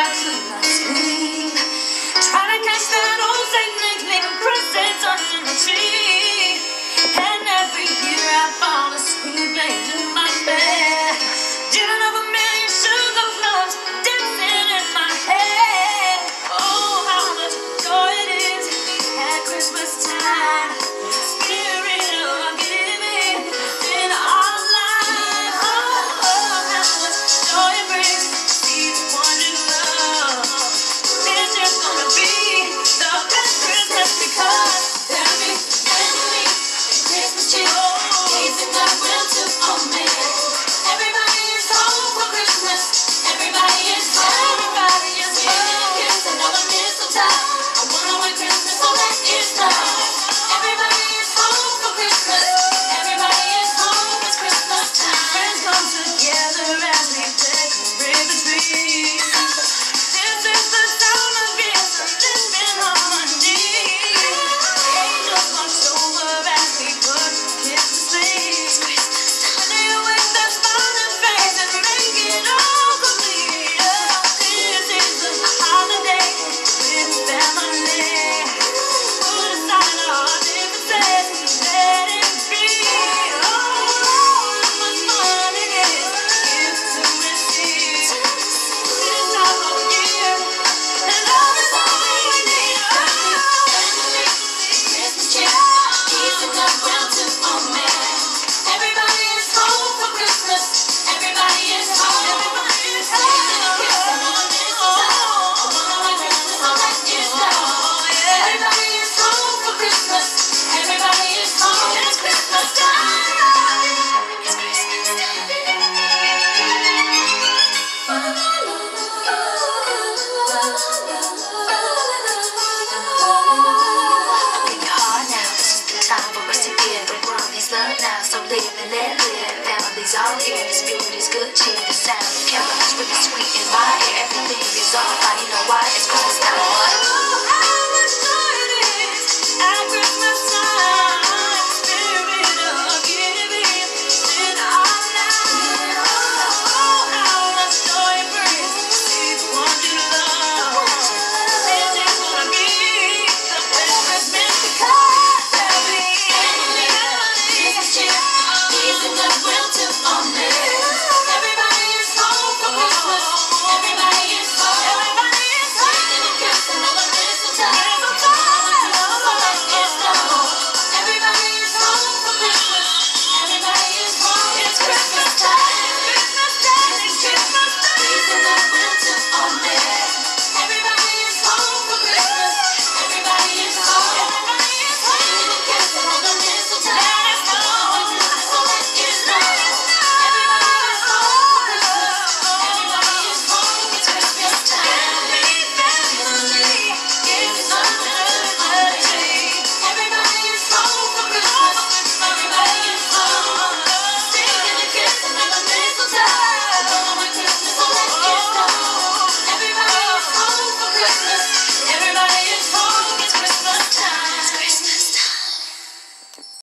I Amazing.